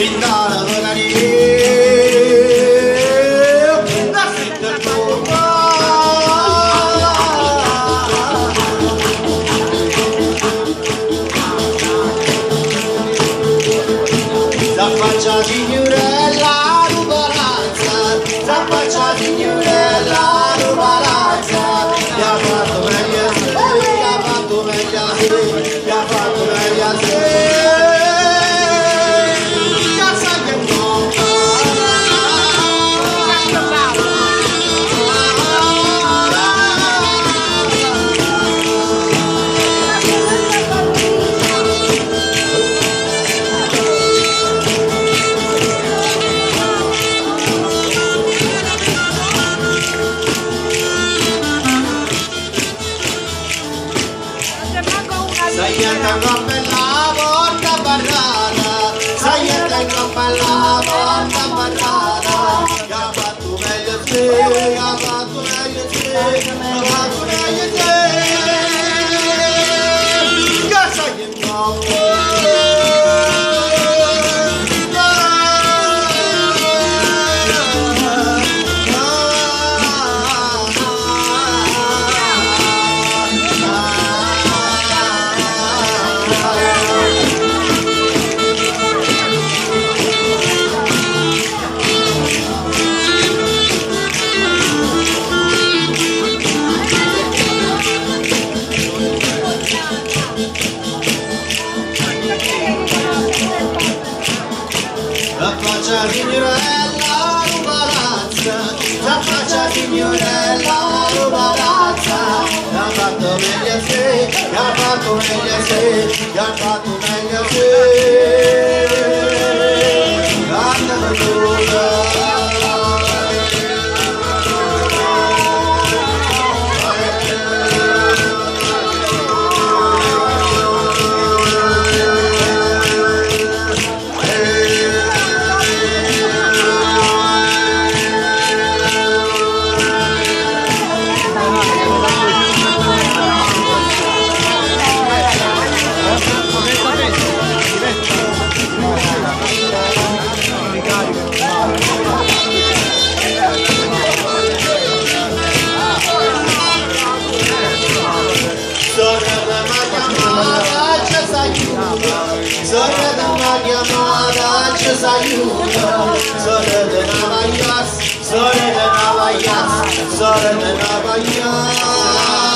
Pintada de nariz Soy el que rompe la puerta barrada. Soy el que rompe la puerta barrada. Ya para tu melancolía. signorella barazza, mi ha fatto meglio a sé, mi ha fatto meglio a sé, mi ha Almanya Maharaj Sayuda Sarada Navayas Sarada Navayas Sarada Navayas